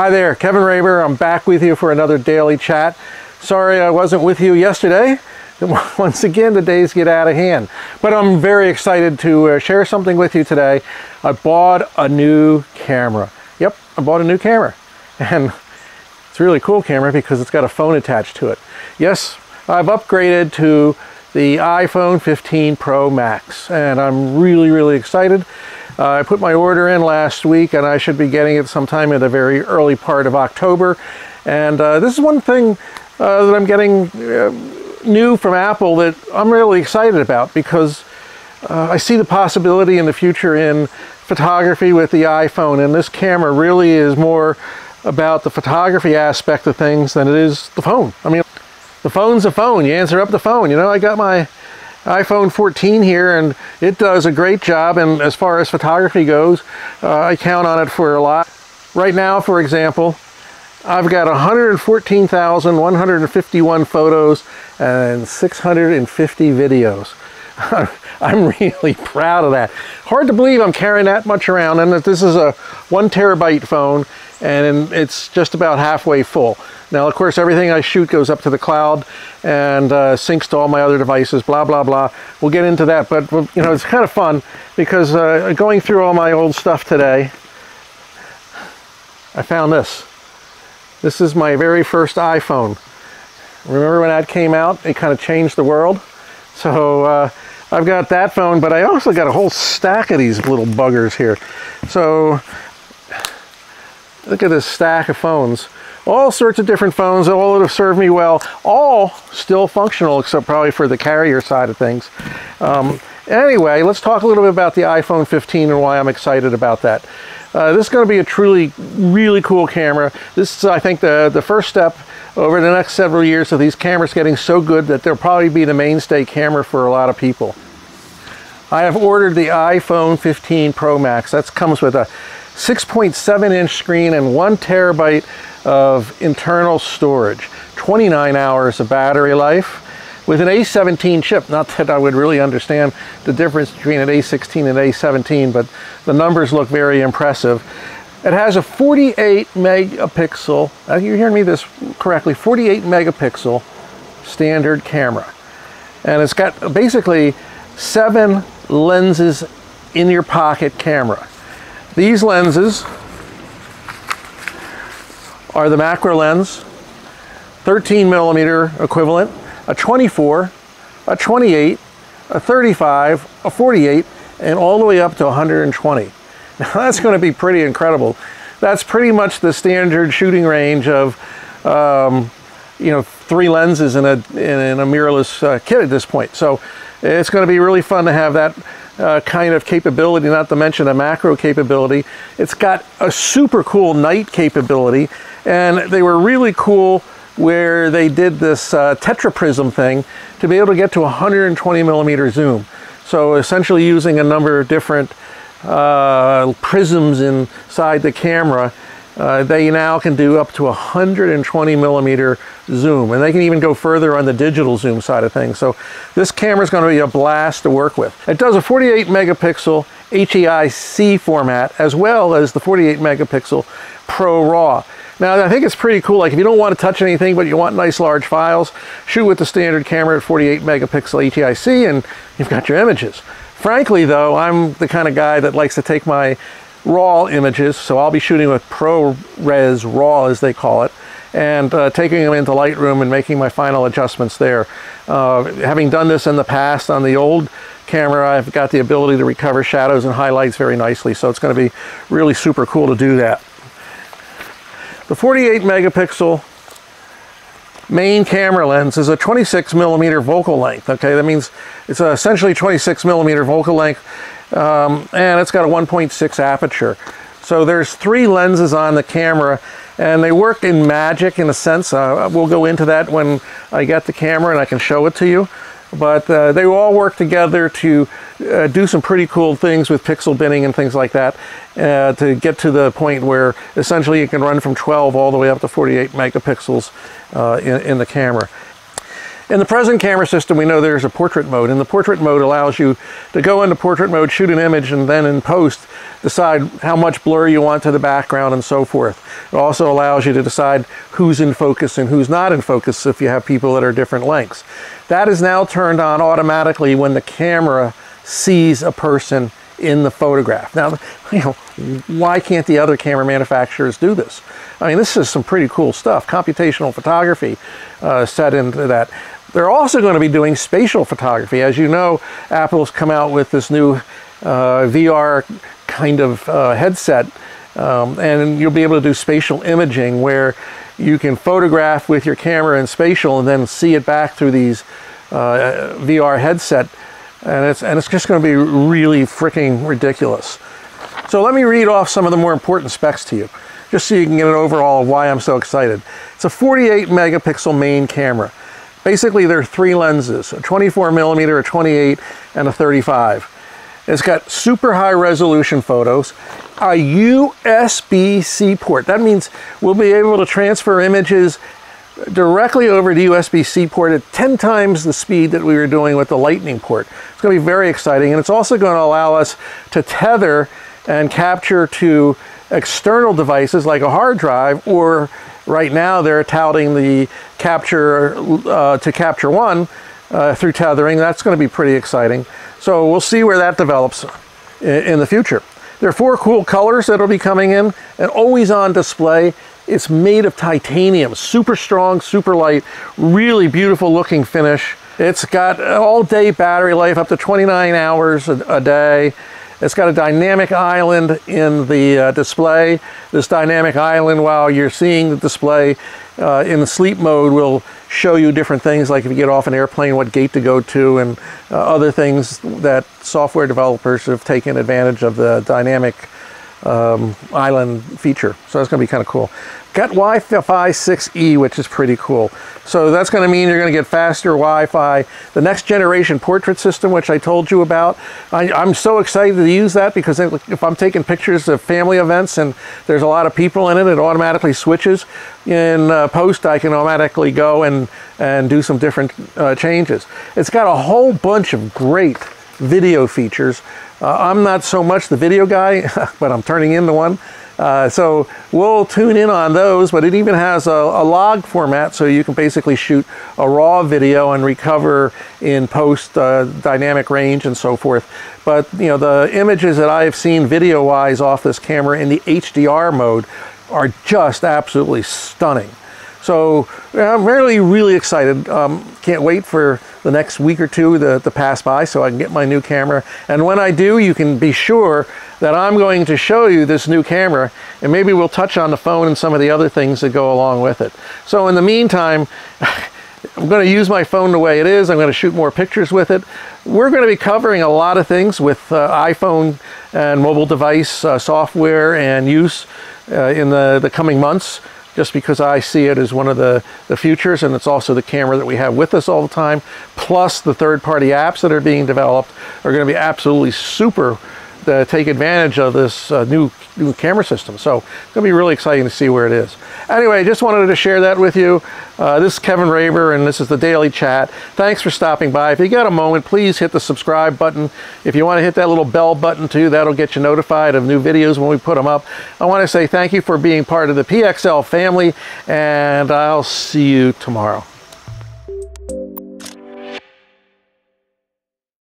Hi there, Kevin Raber. I'm back with you for another daily chat. Sorry I wasn't with you yesterday. Once again, the days get out of hand. But I'm very excited to uh, share something with you today. I bought a new camera. Yep, I bought a new camera. And it's a really cool camera because it's got a phone attached to it. Yes, I've upgraded to the iPhone 15 Pro Max and I'm really, really excited. Uh, I put my order in last week and I should be getting it sometime in the very early part of October. And uh, this is one thing uh, that I'm getting uh, new from Apple that I'm really excited about because uh, I see the possibility in the future in photography with the iPhone and this camera really is more about the photography aspect of things than it is the phone. I mean, the phone's a phone. You answer up the phone. You know, I got my iPhone 14 here and it does a great job and as far as photography goes uh, I count on it for a lot. Right now for example I've got 114,151 photos and 650 videos. I'm really proud of that. Hard to believe I'm carrying that much around and that this is a one terabyte phone and it's just about halfway full. Now, of course, everything I shoot goes up to the cloud and uh, syncs to all my other devices, blah, blah, blah. We'll get into that, but, you know, it's kind of fun because uh, going through all my old stuff today, I found this. This is my very first iPhone. Remember when that came out? It kind of changed the world. So uh, I've got that phone, but I also got a whole stack of these little buggers here. So look at this stack of phones all sorts of different phones, all that have served me well, all still functional, except probably for the carrier side of things. Um, anyway, let's talk a little bit about the iPhone 15 and why I'm excited about that. Uh, this is going to be a truly, really cool camera. This is, I think, the, the first step over the next several years of these cameras getting so good that they'll probably be the mainstay camera for a lot of people. I have ordered the iPhone 15 Pro Max. That comes with a 6.7 inch screen and one terabyte of internal storage, 29 hours of battery life with an A17 chip. Not that I would really understand the difference between an A16 and A17, but the numbers look very impressive. It has a 48 megapixel, uh, you're hearing me this correctly, 48 megapixel standard camera. And it's got basically seven lenses in your pocket camera. These lenses are the macro lens, 13 millimeter equivalent, a 24, a 28, a 35, a 48, and all the way up to 120. Now that's going to be pretty incredible. That's pretty much the standard shooting range of, um, you know, three lenses in a, in a mirrorless uh, kit at this point. So it's going to be really fun to have that uh, kind of capability, not to mention a macro capability. It's got a super cool night capability, and they were really cool where they did this uh, tetraprism thing to be able to get to 120 millimeter zoom. So essentially using a number of different uh, prisms inside the camera uh, they now can do up to 120 millimeter zoom and they can even go further on the digital zoom side of things. So this camera is going to be a blast to work with. It does a 48 megapixel HEIC format as well as the 48 megapixel Pro RAW. Now I think it's pretty cool like if you don't want to touch anything but you want nice large files shoot with the standard camera at 48 megapixel HEIC and you've got your images. Frankly though I'm the kind of guy that likes to take my raw images, so I'll be shooting with ProRes RAW as they call it, and uh, taking them into Lightroom and making my final adjustments there. Uh, having done this in the past on the old camera, I've got the ability to recover shadows and highlights very nicely, so it's going to be really super cool to do that. The 48 megapixel main camera lens is a 26 millimeter focal length. Okay, that means it's essentially 26 millimeter focal length um, and it's got a 1.6 aperture. So there's three lenses on the camera and they work in magic in a sense. Uh, we'll go into that when I get the camera and I can show it to you. But uh, they all work together to uh, do some pretty cool things with pixel binning and things like that uh, to get to the point where essentially you can run from 12 all the way up to 48 megapixels uh, in, in the camera. In the present camera system, we know there's a portrait mode, and the portrait mode allows you to go into portrait mode, shoot an image, and then in post, decide how much blur you want to the background and so forth. It also allows you to decide who's in focus and who's not in focus if you have people that are different lengths. That is now turned on automatically when the camera sees a person in the photograph. Now, you know, why can't the other camera manufacturers do this? I mean, this is some pretty cool stuff. Computational photography uh, set into that. They're also going to be doing spatial photography. As you know, Apple's come out with this new uh, VR kind of uh, headset, um, and you'll be able to do spatial imaging where you can photograph with your camera in spatial and then see it back through these uh, VR headset, and it's and it's just going to be really freaking ridiculous. So let me read off some of the more important specs to you, just so you can get an overall of why I'm so excited. It's a 48 megapixel main camera. Basically, there are three lenses, a 24 millimeter, a 28, and a 35. It's got super high resolution photos, a USB-C port. That means we'll be able to transfer images directly over the USB-C port at 10 times the speed that we were doing with the lightning port. It's going to be very exciting and it's also going to allow us to tether and capture to external devices like a hard drive or right now they're touting the capture uh, to Capture One uh, through tethering. That's going to be pretty exciting. So we'll see where that develops in, the future. There are four cool colors that'll be coming in and always on display. It's made of titanium, super strong, super light, really beautiful looking finish. It's got all day battery life up to 29 hours a day. It's got a dynamic island in the uh, display. This dynamic island, while you're seeing the display uh, in the sleep mode, will show you different things like if you get off an airplane, what gate to go to, and uh, other things that software developers have taken advantage of the dynamic um, island feature. So that's going to be kind of cool. Got Wi-Fi 6E, which is pretty cool. So that's going to mean you're going to get faster Wi-Fi. The next generation portrait system, which I told you about, I, am so excited to use that because if I'm taking pictures of family events and there's a lot of people in it, it automatically switches. In uh, post, I can automatically go and, and do some different uh, changes. It's got a whole bunch of great video features. Uh, I'm not so much the video guy, but I'm turning into one. Uh, so we'll tune in on those, but it even has a, a, log format so you can basically shoot a raw video and recover in post uh, dynamic range and so forth. But you know the images that I've seen video-wise off this camera in the HDR mode are just absolutely stunning. So I'm really, really excited. Um, can't wait for the next week or two to, to pass by so I can get my new camera. And when I do, you can be sure that I'm going to show you this new camera and maybe we'll touch on the phone and some of the other things that go along with it. So in the meantime, I'm going to use my phone the way it is. I'm going to shoot more pictures with it. We're going to be covering a lot of things with uh, iPhone and mobile device uh, software and use uh, in the, the coming months just because I see it as one of the, the futures and it's also the camera that we have with us all the time. Plus the third-party apps that are being developed are going to be absolutely super to take advantage of this uh, new, new camera system. So it's going to be really exciting to see where it is. Anyway, just wanted to share that with you. Uh, this is Kevin Raber, and this is the Daily Chat. Thanks for stopping by. If you got a moment, please hit the subscribe button. If you want to hit that little bell button too, that'll get you notified of new videos when we put them up. I want to say thank you for being part of the PXL family, and I'll see you tomorrow.